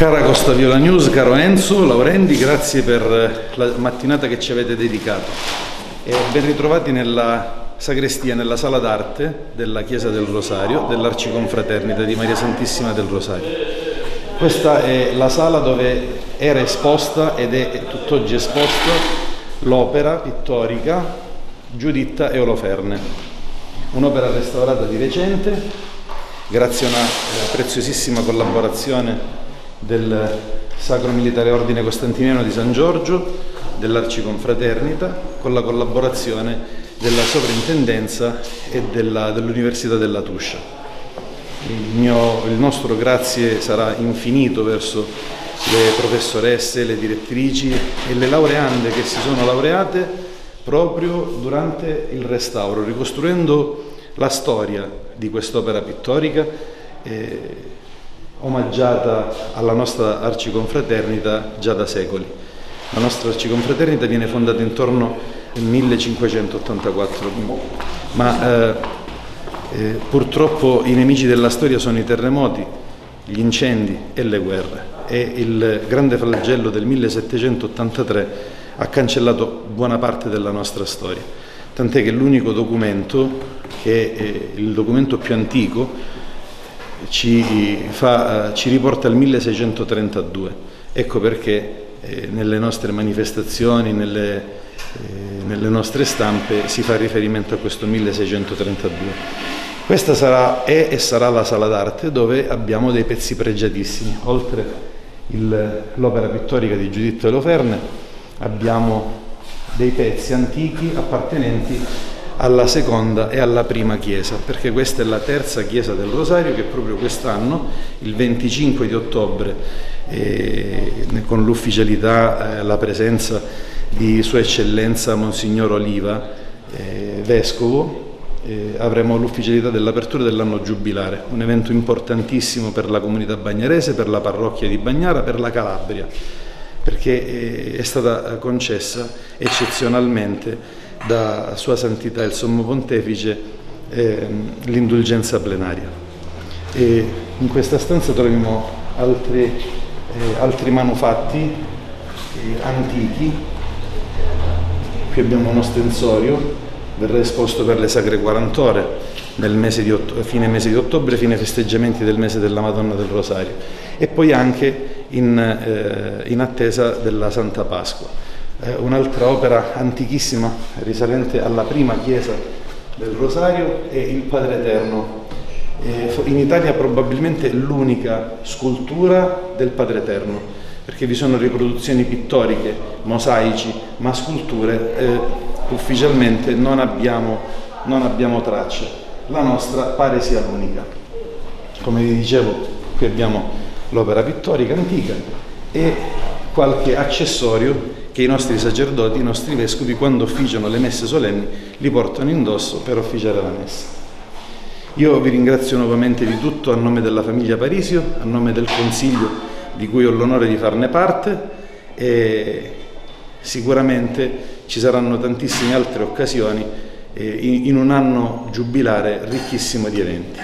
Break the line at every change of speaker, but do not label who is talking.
Cara Costa Viola News, caro Enzo, Laurendi, grazie per la mattinata che ci avete dedicato. E ben ritrovati nella sagrestia, nella sala d'arte della Chiesa del Rosario, dell'Arciconfraternita di Maria Santissima del Rosario. Questa è la sala dove era esposta ed è tutt'oggi esposta l'opera pittorica Giuditta e Oloferne, un'opera restaurata di recente, grazie a una eh, preziosissima collaborazione del Sacro Militare Ordine Costantiniano di San Giorgio, dell'Arciconfraternita, con la collaborazione della Sovrintendenza e dell'Università della Tuscia. Il, mio, il nostro grazie sarà infinito verso le professoresse, le direttrici e le laureande che si sono laureate proprio durante il restauro, ricostruendo la storia di quest'opera pittorica. Eh, omaggiata alla nostra arciconfraternita già da secoli. La nostra arciconfraternita viene fondata intorno al 1584, ma eh, eh, purtroppo i nemici della storia sono i terremoti, gli incendi e le guerre. E il grande flagello del 1783 ha cancellato buona parte della nostra storia, tant'è che l'unico documento, che è il documento più antico, ci, fa, ci riporta al 1632. Ecco perché eh, nelle nostre manifestazioni, nelle, eh, nelle, nostre stampe si fa riferimento a questo 1632. Questa sarà, è e sarà la sala d'arte dove abbiamo dei pezzi pregiatissimi. Oltre l'opera pittorica di Giuditto e Loferne abbiamo dei pezzi antichi appartenenti alla seconda e alla prima chiesa, perché questa è la terza chiesa del Rosario che proprio quest'anno, il 25 di ottobre, eh, con l'ufficialità, eh, la presenza di Sua Eccellenza Monsignor Oliva, eh, Vescovo, eh, avremo l'ufficialità dell'apertura dell'anno giubilare, un evento importantissimo per la comunità bagnarese, per la parrocchia di Bagnara, per la Calabria, perché eh, è stata concessa eccezionalmente da Sua Santità il Sommo Pontefice eh, l'indulgenza plenaria. E in questa stanza troviamo altri, eh, altri manufatti eh, antichi, qui abbiamo uno stensorio, verrà esposto per le Sacre 40 ore nel mese di fine mese di ottobre, fine festeggiamenti del mese della Madonna del Rosario. E poi anche in, eh, in attesa della Santa Pasqua eh, un'altra opera antichissima risalente alla prima chiesa del Rosario è il Padre Eterno. Eh, in Italia probabilmente l'unica scultura del Padre Eterno, perché vi sono riproduzioni pittoriche, mosaici, ma sculture eh, ufficialmente non abbiamo, non abbiamo tracce. La nostra pare sia l'unica. Come vi dicevo, qui abbiamo l'opera pittorica antica e qualche accessorio che i nostri sacerdoti, i nostri vescovi, quando officiano le messe solenni, li portano indosso per officiare la messa. Io vi ringrazio nuovamente di tutto a nome della famiglia Parisio, a nome del Consiglio di cui ho l'onore di farne parte e sicuramente ci saranno tantissime altre occasioni eh, in un anno giubilare ricchissimo di eventi.